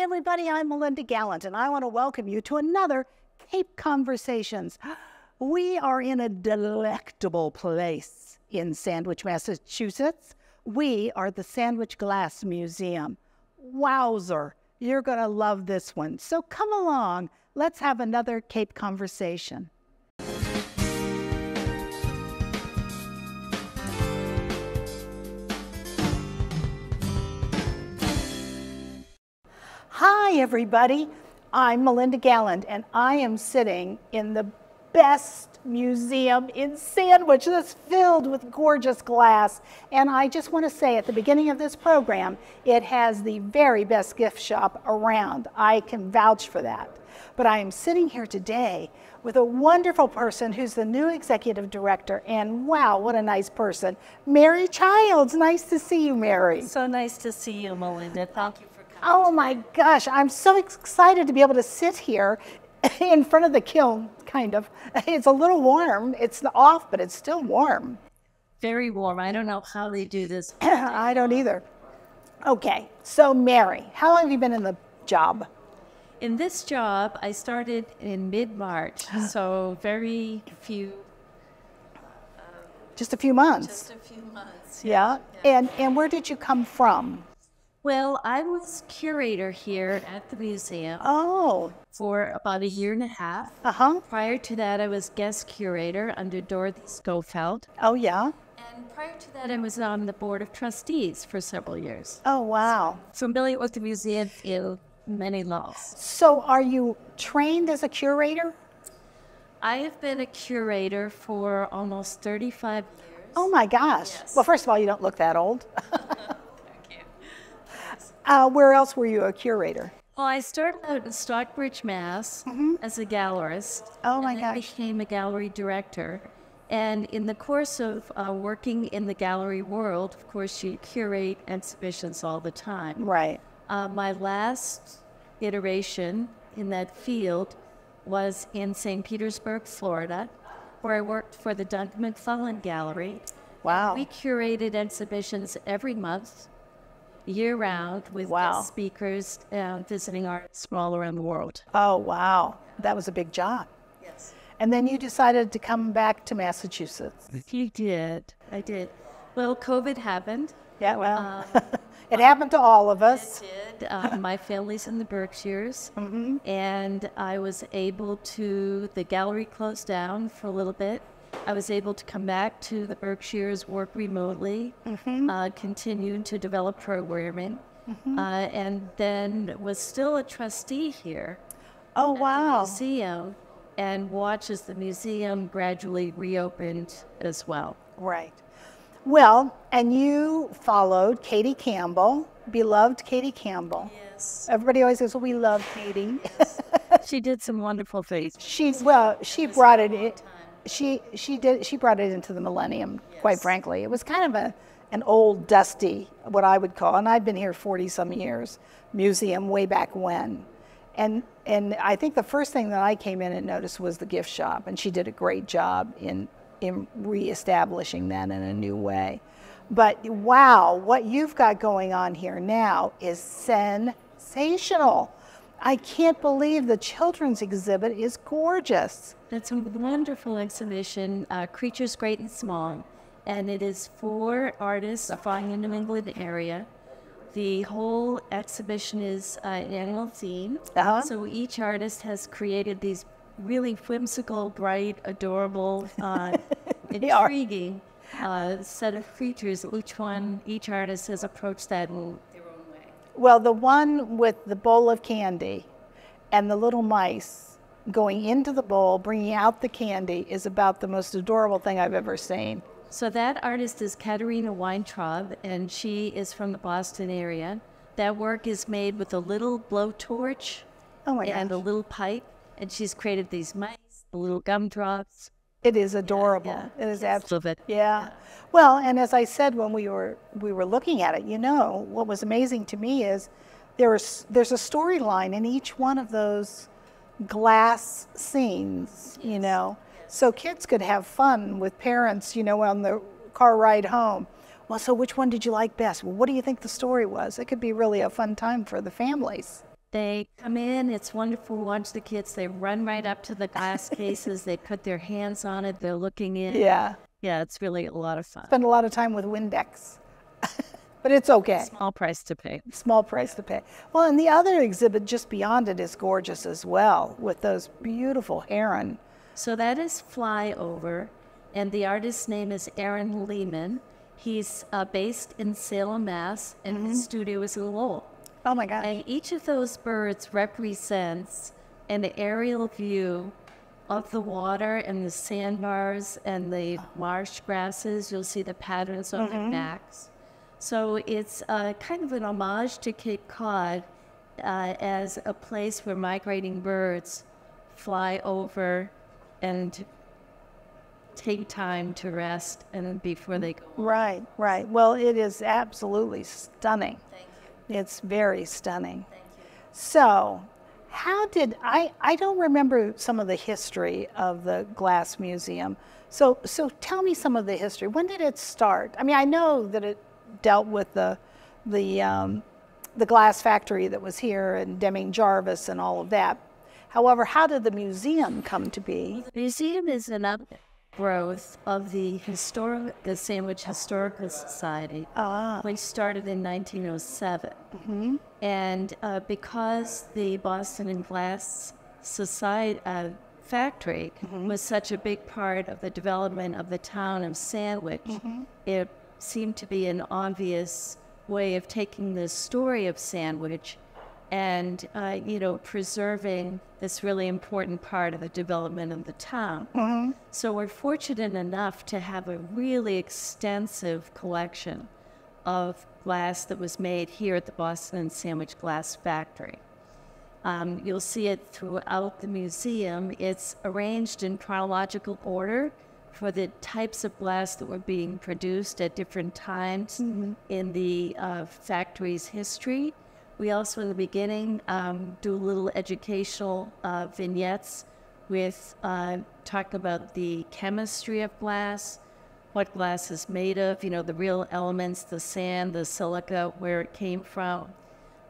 everybody. I'm Melinda Gallant, and I want to welcome you to another Cape Conversations. We are in a delectable place in Sandwich, Massachusetts. We are the Sandwich Glass Museum. Wowzer, you're going to love this one. So come along, let's have another Cape Conversation. Hi, everybody. I'm Melinda Gallant, and I am sitting in the best museum in Sandwich that's filled with gorgeous glass. And I just want to say at the beginning of this program, it has the very best gift shop around. I can vouch for that. But I am sitting here today with a wonderful person who's the new executive director. And wow, what a nice person. Mary Childs. Nice to see you, Mary. So nice to see you, Melinda. Thank you. Oh my gosh, I'm so excited to be able to sit here in front of the kiln, kind of. It's a little warm. It's off, but it's still warm. Very warm. I don't know how they do this. I don't either. Okay, so Mary, how long have you been in the job? In this job, I started in mid March, so very few. Um, just a few months. Just a few months. yeah. And and where did you come from? Well, I was curator here at the museum Oh, for about a year and a half. uh huh. Prior to that, I was guest curator under Dorothy Schofield. Oh yeah. And prior to that, I was on the board of trustees for several years. Oh wow. So familiar with the museum in many levels. So are you trained as a curator? I have been a curator for almost 35 years. Oh my gosh. Yes. Well, first of all, you don't look that old. Uh, where else were you a curator? Well, I started out in Stockbridge, Mass, as a gallerist. Mm-hmm. Oh, my and gosh. became a gallery director. And in the course of uh, working in the gallery world, of course, you curate exhibitions all the time. Right. Uh, my last iteration in that field was in St. Petersburg, Florida, where I worked for the Duncan McClellan Gallery. Wow. We curated exhibitions every month, year round, with Wow. speakers and visiting artists from all around the world. Oh wow. That was a big job. Yes. And then you decided to come back to Massachusetts. You did. I did. Well, COVID happened. Yeah, well, um, it happened to all of us. did. Uh, my family's in the Berkshires, mm-hmm. and I was able to. The gallery closed down for a little bit. I was able to come back to the Berkshires, work remotely, uh, continue to develop programming, uh, and then was still a trustee here Oh, at the wow. museum, and watch as the museum gradually reopened as well. Right. Well, and you followed Katie Campbell, beloved Katie Campbell. Yes. Everybody always says, well, we love Katie. She did some wonderful things. she, well, she brought it, in, she, she did, she brought it into the millennium, quite frankly. It was kind of a, an old, dusty, what I would call, and I've been here 40 some years, museum way back when. And, and I think the first thing that I came in and noticed was the gift shop, and she did a great job in, in reestablishing that in a new way. But wow, what you've got going on here now is sensational. I can't believe the children's exhibit is gorgeous. That's a wonderful exhibition, uh, Creatures Great and Small, and it is for artists applying in the New England area. The whole exhibition is uh, an annual theme. Uh-huh. So each artist has created these really whimsical, bright, adorable, uh, intriguing uh, set of creatures. Each one, each artist has approached that in their own way. Well, the one with the bowl of candy and the little mice going into the bowl, bringing out the candy, is about the most adorable thing I've ever seen. So that artist is Katerina Weintraub, and she is from the Boston area. That work is made with a little blowtorch Oh my and a little pipe, and she's created these mice, the little gumdrops. It is adorable. yeah. It is absolutely. love it. Yeah. Well, and as I said when we were we were looking at it, you know, what was amazing to me is there's there's a storyline in each one of those glass scenes, you know. So kids could have fun with parents, you know, on the car ride home. Well, so which one did you like best? Well, what do you think the story was? It could be really a fun time for the families. They come in, it's wonderful. Watch the kids. They run right up to the glass cases. They put their hands on it. They're looking in. Yeah. Yeah, it's really a lot of fun. Spend a lot of time with Windex. but it's okay. Small price to pay. Small price to pay. Well, and the other exhibit just beyond it is gorgeous as well with those beautiful heron. So that is Flyover, and the artist's name is Aaron Lehman. He's uh, based in Salem, Mass, and his studio is in Lowell. Oh my gosh. And each of those birds represents an aerial view of the water and the sandbars and the marsh grasses. You'll see the patterns on their backs. So it's uh, kind of an homage to Cape Cod uh, as a place where migrating birds fly over and take time to rest and before they go. Right, right. Well, it is absolutely stunning. Thank. It's very stunning. So, how did I I don't remember some of the history of the Glass Museum. So, so tell me some of the history. When did it start? I mean, I know that it dealt with the the um, the glass factory that was here and Deming Jarvis and all of that. However, how did the museum come to be? The museum is an upgrowth of the historic, the Sandwich Historical Society, Ah, which started in 1907. And uh, because the Boston and Glass Society uh, factory was such a big part of the development of the town of Sandwich, it seemed to be an obvious way of taking the story of Sandwich and uh, you know preserving this really important part of the development of the town. So we're fortunate enough to have a really extensive collection of glass that was made here at the Boston Sandwich Glass Factory. Um, you'll see it throughout the museum. It's arranged in chronological order for the types of glass that were being produced at different times in the uh, factory's history. We also, in the beginning, um, do little educational uh, vignettes with uh, talk about the chemistry of glass, what glass is made of, you know, the real elements, the sand, the silica, where it came from.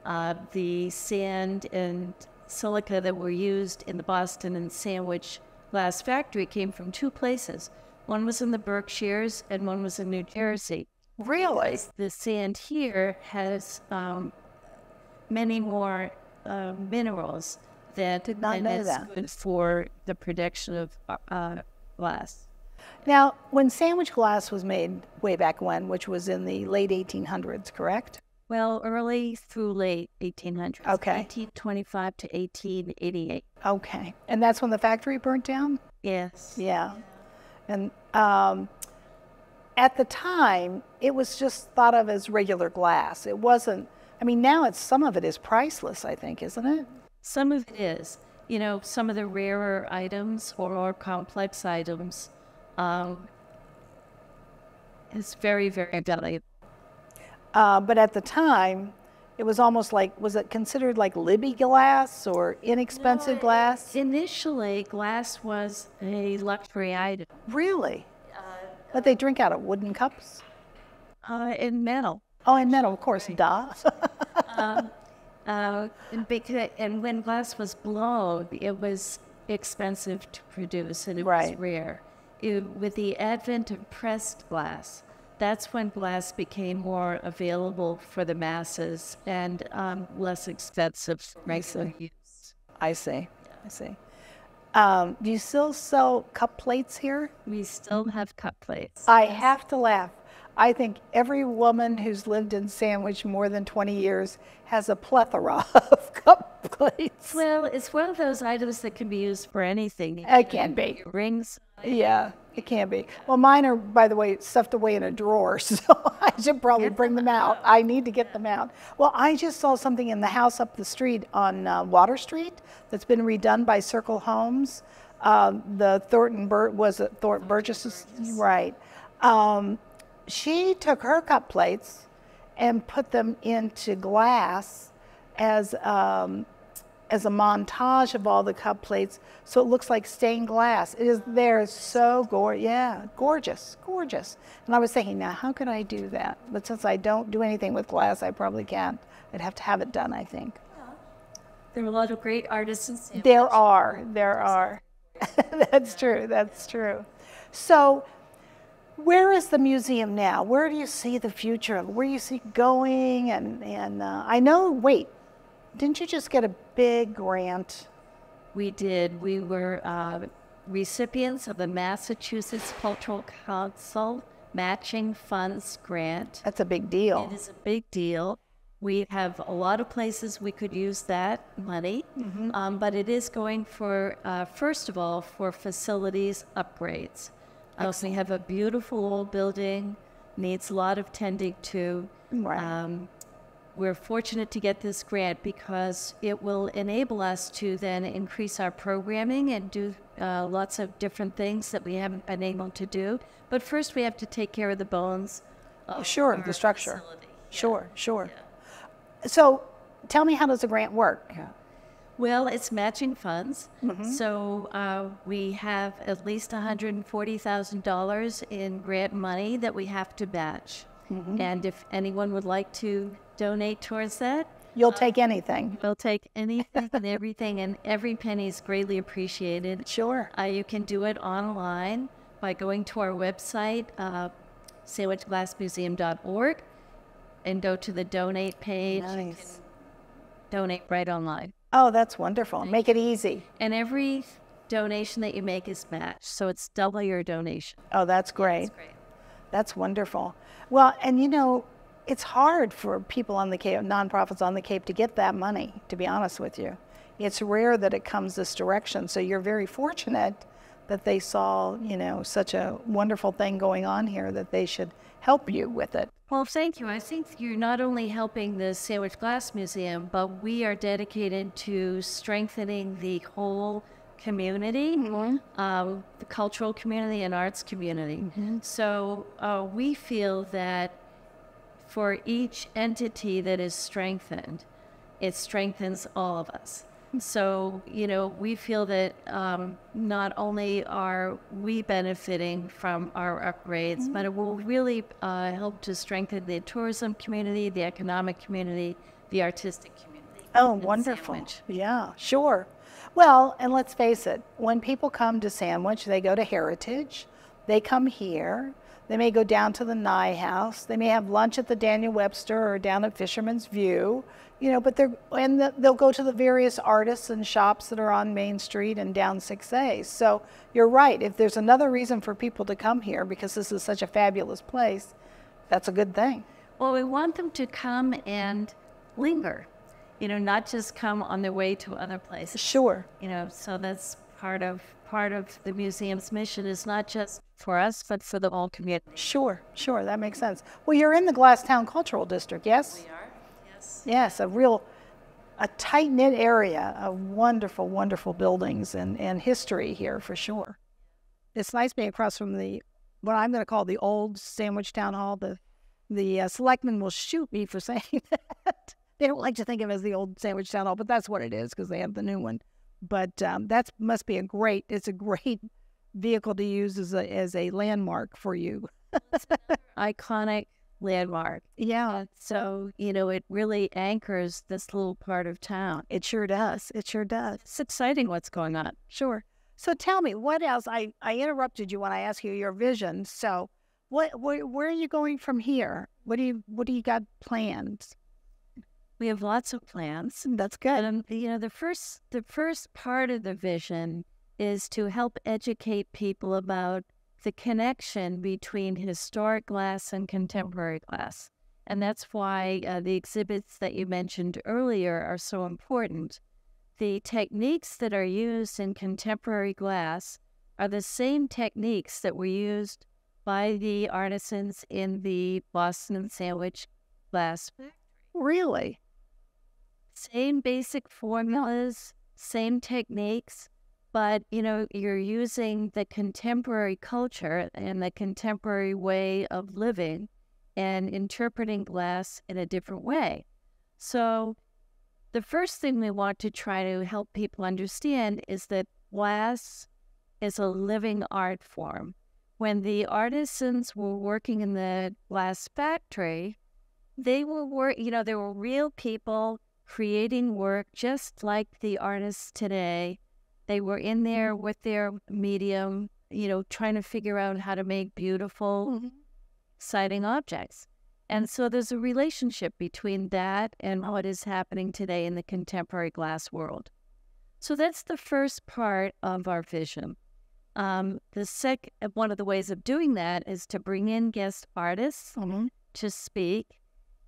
Uh, the sand and silica that were used in the Boston and Sandwich glass factory came from two places. One was in the Berkshires and one was in New Jersey. really? The sand here has um, many more uh, minerals that Did not know that. good for the production of uh, glass. Now, when sandwich glass was made way back when, which was in the late 1800s, correct? Well, early through late 1800s. Okay. 1825 to 1888. Okay. And that's when the factory burnt down? Yes. Yeah. And um, at the time, it was just thought of as regular glass. It wasn't, I mean, now it's some of it is priceless, I think, isn't it? Some of it is. You know, some of the rarer items or more complex items um, is very, very valuable. Uh, but at the time, it was almost like, was it considered like Libbey glass or inexpensive glass? Initially, glass was a luxury item really? But they drink out of wooden cups? uh, in metal. Oh, in metal, of course, duh. Uh, and, because, and when glass was blown, it was expensive to produce and it Right. was rare. It- with the advent of pressed glass, that's when glass became more available for the masses and um, less expensive for regular use. I see. I see. Um, do you still sell cup plates here? We still have cup plates. I have to laugh. I think every woman who's lived in Sandwich more than 20 years has a plethora of cup plates. Well, it's one of those items that can be used for anything. It can be. Rings. Yeah, it can be. Well, mine are, by the way, stuffed away in a drawer, so I should probably bring them out. I need to get them out. Well, I just saw something in the house up the street on uh, Water Street that's been redone by Circle Homes. Um, the Thornton Bur- was it Thornton Burgess's right. Um, she took her cup plates and put them into glass as um, as a montage of all the cup plates, so it looks like stained glass. It is they're so gorgeous, yeah, gorgeous, gorgeous. And I was thinking, now how could I do that? But since I don't do anything with glass, I probably can't. I'd have to have it done, I think. There are a lot of great artists. There are. There are. That's true. That's true. So, where is the museum now? Where do you see the future of Where do you see going? And, and uh, I know, wait, didn't you just get a big grant? We did. We were uh, recipients of the Massachusetts Cultural Council Matching Funds Grant. That's a big deal. It is a big deal. We have a lot of places we could use that money, mm-hmm. um, but it is going for, uh, first of all, for facilities upgrades. Uh, we have a beautiful old building, needs a lot of tending to. Right. Um, we're fortunate to get this grant because it will enable us to then increase our programming and do uh, lots of different things that we haven't been able to do. But first, we have to take care of the bones. Of sure, the structure. Facility. Sure, yeah. sure. Yeah. So tell me, how does the grant work? Well, it's matching funds. Mm-hmm. So uh, we have at least $140,000 in grant money that we have to match. Mm-hmm. And if anyone would like to donate towards that, You'll uh, take anything. We'll take anything and everything, and every penny is greatly appreciated. Sure. Uh, you can do it online by going to our website, uh, sandwichglassmuseum.org and go to the donate page. Nice. donate right online. Oh, that's wonderful. Make it easy. And every donation that you make is matched, so it's double your donation. Oh, that's great. that's great. That's wonderful. Well, and you know, it's hard for people on the Cape, nonprofits on the Cape, to get that money. To be honest with you, it's rare that it comes this direction. So you're very fortunate that they saw, you know, such a wonderful thing going on here that they should help you with it. Well, thank you. I think you're not only helping the Sandwich Glass Museum, but we are dedicated to strengthening the whole community, mm-hmm. Um, the cultural community and arts community. Mm-hmm. So uh, we feel that for each entity that is strengthened, it strengthens all of us. So, you know, we feel that um, not only are we benefiting from our upgrades, mm-hmm. but it will really uh, help to strengthen the tourism community, the economic community, the artistic community. Oh, wonderful. Sandwich. Yeah, sure. Well, and let's face it, when people come to Sandwich, they go to Heritage, they come here, they may go down to the Nye House. They may have lunch at the Daniel Webster or down at Fisherman's View, you know, but they're, and the, they'll go to the various artists and shops that are on Main Street and down 6A. So you're right. If there's another reason for people to come here because this is such a fabulous place, that's a good thing. Well, we want them to come and linger, you know, not just come on their way to other places. Sure. You know, so that's part of part of the museum's mission is not just for us, but for the whole community. Sure, sure, that makes sense. Well, you're in the Glasstown Cultural District, yes? We are, yes. Yes, a real, a tight knit area of wonderful, wonderful buildings and, and history here for sure. It's nice being across from the, what I'm going to call the old Sandwich Town Hall. The, the uh, selectmen will shoot me for saying that. they don't like to think of it as the old Sandwich Town Hall, but that's what it is because they have the new one. But um, that must be a great, it's a great vehicle to use as a, as a landmark for you. iconic landmark. Yeah. So, you know, it really anchors this little part of town. It sure does. It sure does. It's exciting what's going on. Sure. So tell me, what else? I, I interrupted you when I asked you your vision. So, what, where, where are you going from here? What do you what do you got planned? We have lots of plans. That's good. Um, you know, the first the first part of the vision is to help educate people about the connection between historic glass and contemporary glass. And that's why uh, the exhibits that you mentioned earlier are so important. The techniques that are used in contemporary glass are the same techniques that were used by the artisans in the Boston Sandwich glass Factory. Really? same basic formulas, same techniques, but you know, you're using the contemporary culture and the contemporary way of living and interpreting glass in a different way. So, the first thing we want to try to help people understand is that glass is a living art form. When the artisans were working in the glass factory, they were work, you know, there were real people creating work just like the artists today. They were in there Mm-hmm. with their medium, you know, trying to figure out how to make beautiful, Mm-hmm. exciting objects. And so there's a relationship between that and what is happening today in the contemporary glass world. So that's the first part of our vision. Um, the sec, one of the ways of doing that is to bring in guest artists Mhm. to speak.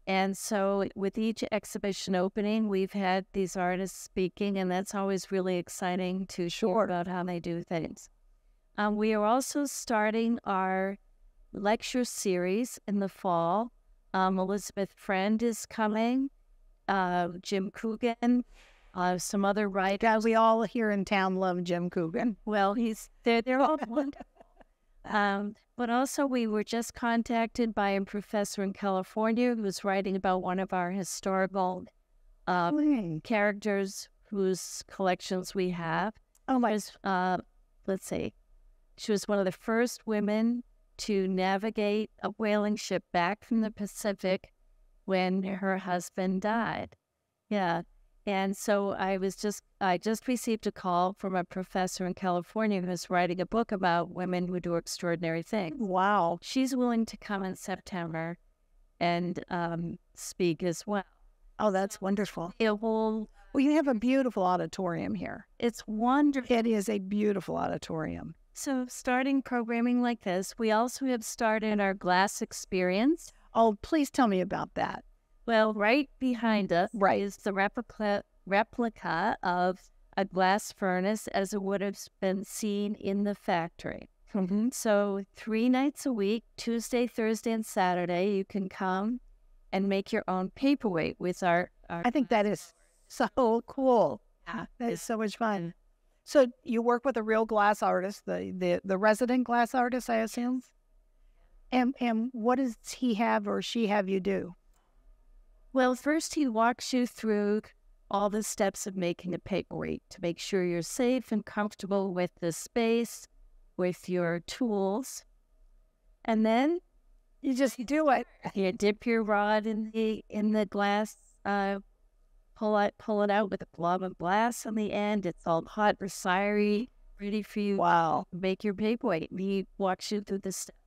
And so with each exhibition opening, we've had these artists speaking, and that's always really exciting to share about how they do things. Um, we are also starting our lecture series in the fall. Um, Elizabeth Friend is coming, uh, Jim Coogan, uh, some other writers. God, we all here in town love Jim Coogan. Well, he's they're they're all wonderful. Um, but also, we were just contacted by a professor in California who was writing about one of our historical uh, characters whose collections we have. Oh my! Was, uh, let's see, she was one of the first women to navigate a whaling ship back from the Pacific when her husband died. Yeah. And so I was just, I just received a call from a professor in California who's writing a book about women who do extraordinary things. Wow. She's willing to come in September and um, speak as well. Oh, that's wonderful. It will, Well, you have a beautiful auditorium here. it's wonderful. It is a beautiful auditorium. So, starting programming like this, we also have started our glass experience. Oh, please tell me about that. Well, right behind us Right. is the replica replica of a glass furnace as it would have been seen in the factory. Mm-hmm. So, three nights a week, Tuesday, Thursday, and Saturday, you can come and make your own paperweight with our. our I think that is so cool. Yeah. That is so much fun. So you work with a real glass artist, the the, the resident glass artist, I assume. And and what does he have or she have you do? Well, first he walks you through all the steps of making a paperweight to make sure you're safe and comfortable with the space, with your tools. And then You just do it. you dip your rod in the in the glass, uh, pull it pull it out with a blob of glass on the end. It's all hot fiery, ready for you Wow, make your paperweight. And he walks you through the steps.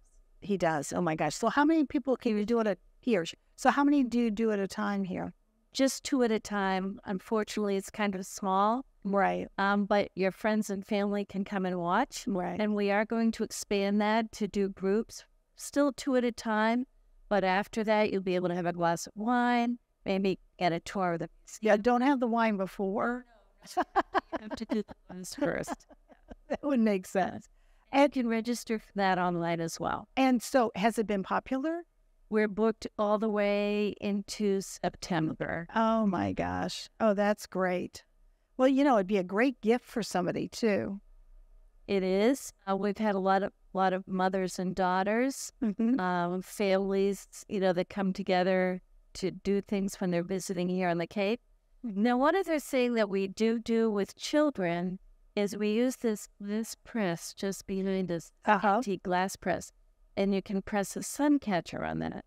he does. Oh my gosh. So how many people can you do it at here? So how many do you do at a time here? Just two at a time. Unfortunately, it's kind of small. Right. Um, but your friends and family can come and watch. Right. And we are going to expand that to do groups, still two at a time. But after that, you'll be able to have a glass of wine, maybe get a tour of the yeah, don't have the wine before. You have to do the ones first. that would make sense. And you can register for that online as well. And so has it been popular? We're booked all the way into September. Oh my gosh. Oh, that's great. Well, you know, it'd be a great gift for somebody too. It is. Uh, we've had a lot of lot of mothers and daughters, Mm-hmm. um, families, you know, that come together to do things when they're visiting here on the Cape. Now, one other thing that we do do with children is we use this this press just behind us, Uh-huh. antique glass press, and you can press a sun catcher on that.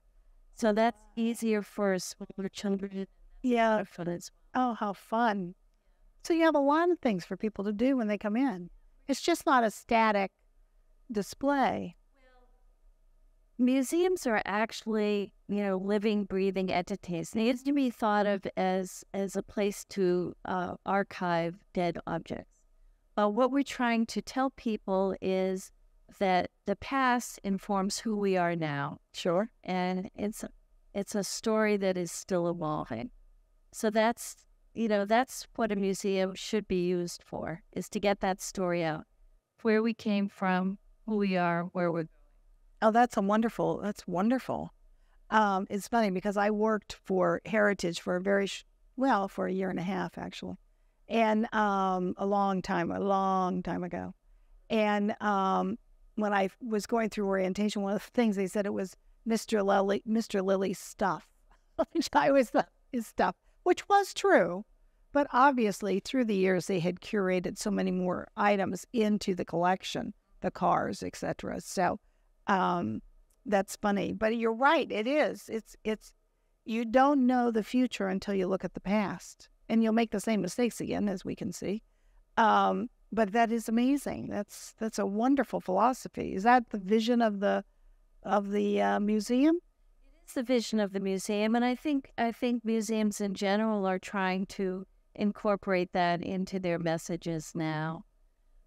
So that's easier for smaller children. Yeah. For this. Oh, how fun. So you have a lot of things for people to do when they come in. It's just not a static display. Museums are actually, you know, living, breathing entities. They Needs to be thought of as as a place to uh, archive dead objects. But what we're trying to tell people is that the past informs who we are now, Sure. and it's it's a story that is still evolving. So that's you know that's what a museum should be used for is to get that story out, where we came from, who we are, where we're Oh, that's a wonderful. That's wonderful. Um, it's funny because I worked for Heritage for a very sh- well for a year and a half actually, and um, a long time, a long time ago. And um, when I was going through orientation, one of the things they said it was Mr. Mr. Lilly's stuff, which I always thought his stuff, which was true. But obviously, through the years, they had curated so many more items into the collection, the cars, etc. So um, that's funny. But you're right. It is. It's it's you don't know the future until you look at the past, and you'll make the same mistakes again, as we can see. Um, but that is amazing. That's that's a wonderful philosophy. Is that the vision of the of the uh, museum? It's the vision of the museum, and I think I think museums in general are trying to incorporate that into their messages now.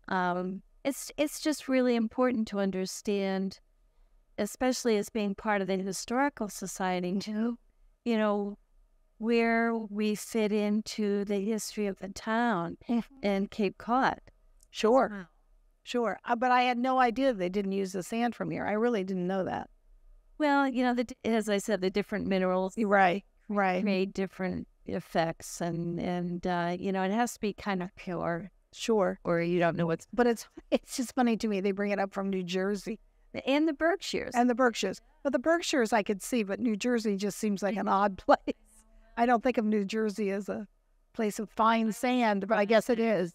Um, it's it's just really important to understand, especially as being part of the historical society, to you know where we fit into the history of the town and Cape Cod. Sure, sure. Uh, but I had no idea they didn't use the sand from here. I really didn't know that. Well, you know, the, as I said, the different minerals Right, right. Made different effects, and and uh, you know, it has to be kind of pure, Sure. or you don't know what's. But it's it's just funny to me. They bring it up from New Jersey And the Berkshires. and the Berkshires. But the Berkshires I could see, but New Jersey just seems like an odd place. I don't think of New Jersey as a place of fine sand, but I guess it is.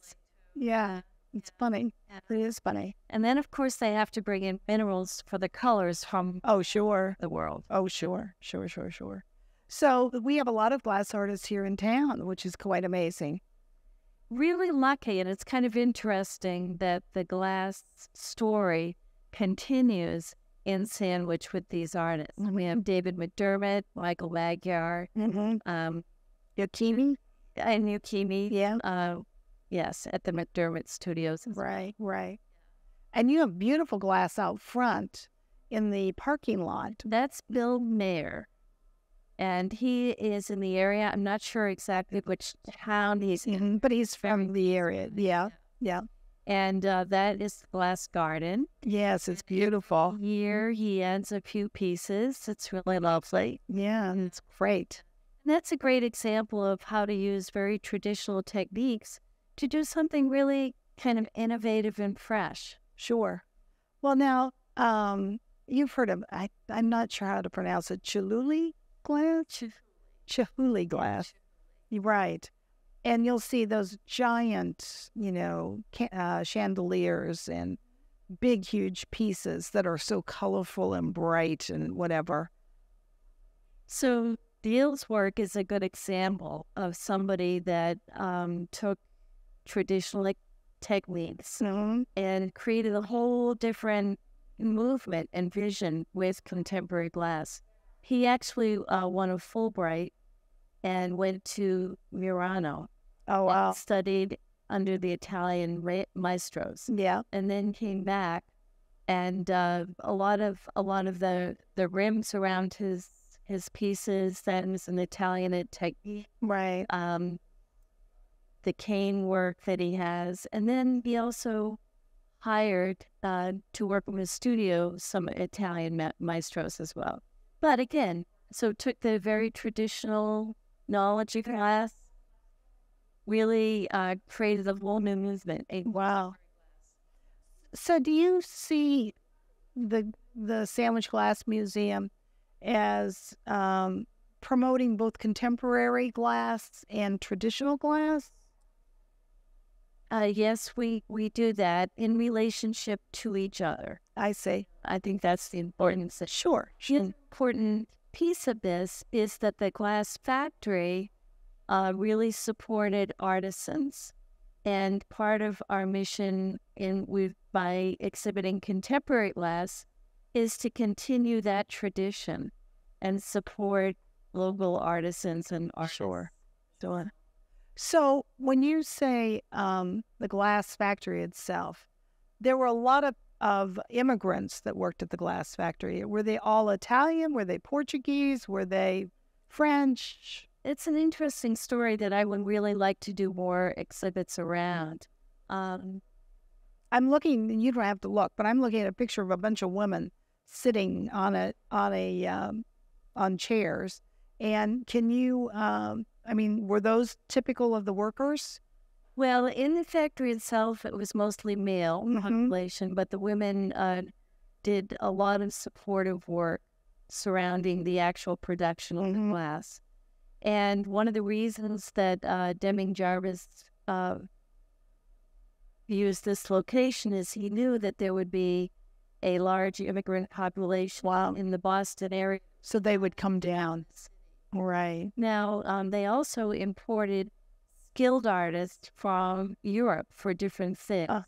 Yeah, it's funny. It is funny. And then, of course, they have to bring in minerals for the colors from Oh, sure. the world. Oh, sure, sure, sure, sure. So we have a lot of glass artists here in town, which is quite amazing. Really lucky, and it's kind of interesting that the glass story continues in Sandwich with these artists. We have David McDermott, Michael Magyar, Mm-hmm. um, Yakini? and Yukimi. Yeah. Uh, yes, at the McDermott Studios. Right, right. And you have beautiful glass out front in the parking lot. That's Bill Mayer. And he is in the area. I'm not sure exactly which town he's in. Mhm, But he's from the area. Yeah, yeah. And uh, that is the Glass Garden. Yes, it's beautiful. Here he adds a few pieces. It's really lovely. Yeah, it's great. And that's a great example of how to use very traditional techniques to do something really kind of innovative and fresh. Sure. Well, now, um, you've heard of, I, I'm not sure how to pronounce it, Choluli glass? Chihuly glass. Right. And you'll see those giant, you know, uh, chandeliers and big, huge pieces that are so colorful and bright and whatever. So Dale's work is a good example of somebody that um, took traditional techniques Mhm. and created a whole different movement and vision with contemporary glass. He actually uh, won a Fulbright and went to Murano Oh, wow. studied under the Italian ra- maestros, Yeah. and then came back. And uh, a lot of a lot of the the rims around his his pieces that is an Italian technique. Right. Um, the cane work that he has, and then he also hired uh, to work in his studio some Italian ma- maestros as well. But again, so took the very traditional knowledge of glass, really uh, created a whole new movement. Wow. So, do you see the the Sandwich Glass Museum as um, promoting both contemporary glass and traditional glass? Uh, yes, we, we do that in relationship to each other. I see. I think that's the importance. That Sure. The important piece of this is that the glass factory uh, really supported artisans. And part of our mission in with by exhibiting contemporary glass is to continue that tradition and support local artisans and artists. Sure. So, when you say um, the glass factory itself, there were a lot of, of immigrants that worked at the glass factory. Were they all Italian? Were they Portuguese? Were they French? It's an interesting story that I would really like to do more exhibits around. Um, I'm looking. You don't have to look, but I'm looking at a picture of a bunch of women sitting on a on a um, on chairs. And can you? Um, I mean, were those typical of the workers? well, in the factory itself, it was mostly male Mhm. population, but the women uh, did a lot of supportive work surrounding the actual production of the Mhm. glass. And one of the reasons that uh, Deming Jarvis uh, used this location is he knew that there would be a large immigrant population Wow. in the Boston area. So they would come down. Right. Now, um, they also imported skilled artists from Europe for different things, Uh.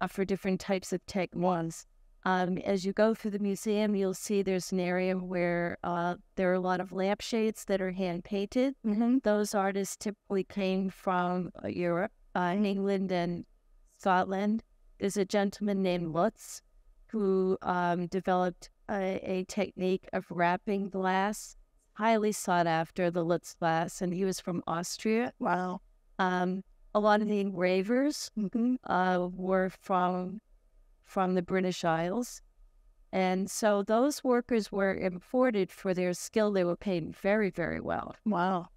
uh, for different types of techniques. Um, as you go through the museum, you'll see there's an area where uh, there are a lot of lampshades that are hand painted. Mm-hmm. Those artists typically came from uh, Europe, uh, England, and Scotland. There's a gentleman named Lutz who um, developed a, a technique of wrapping glass, highly sought after, the Lutz glass, and he was from Austria. Wow. Um, a lot of the engravers Mm-hmm. uh, were from from the British Isles, and so those workers were imported for their skill. They were paid very, very well Wow.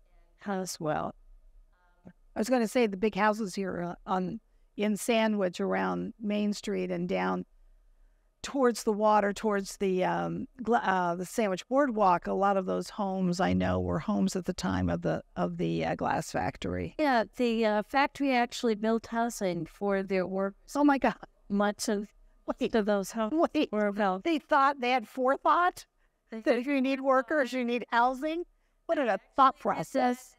as well. I was going to say the big houses here uh, on in Sandwich around Main Street and down towards the water, towards the um, uh, the Sandwich Boardwalk. A lot of those homes I know were homes at the time of the of the uh, glass factory. Yeah, the uh, factory actually built housing for their workers. Oh my God! Much of Wait, of those homes wait. were built. They thought they had forethought that if you need workers, you need housing. What a thought process!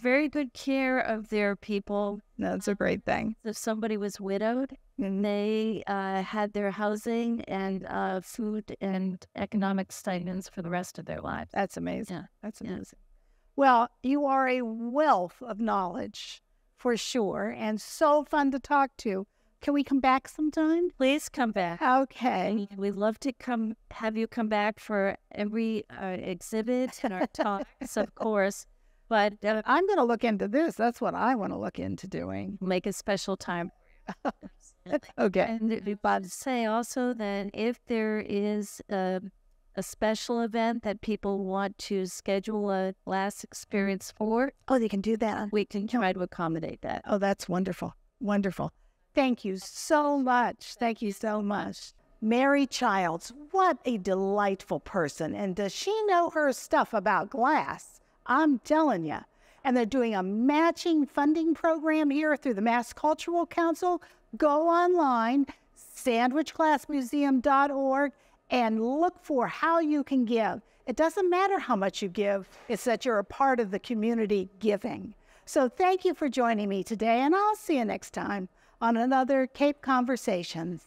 Very good care of their people. That's a great thing. If somebody was widowed, Mhm. they uh, had their housing and uh, food and economic stipends for the rest of their lives. That's amazing. Yeah. That's Yeah. amazing. Well, you are a wealth of knowledge for sure and so fun to talk to. Can we come back sometime? Please come back. Okay. We'd love to come have you come back for every uh, exhibit and our talks, of course. But uh, I'm going to look into this. That's what I want to look into doing. make a special time. Okay. And but say also that if there is a, a special event that people want to schedule a glass experience for, Oh, they can do that. we can try to accommodate that. Oh, that's wonderful. Wonderful. Thank you so much. Thank you so much. Mary Childs, what a delightful person. And does she know her stuff about glass? I'm telling you. And they're doing a matching funding program here through the Mass Cultural Council. Go online, sandwichglassmuseum.org, and look for how you can give. It doesn't matter how much you give, it's that you're a part of the community giving. So thank you for joining me today, and I'll see you next time on another Cape Conversations.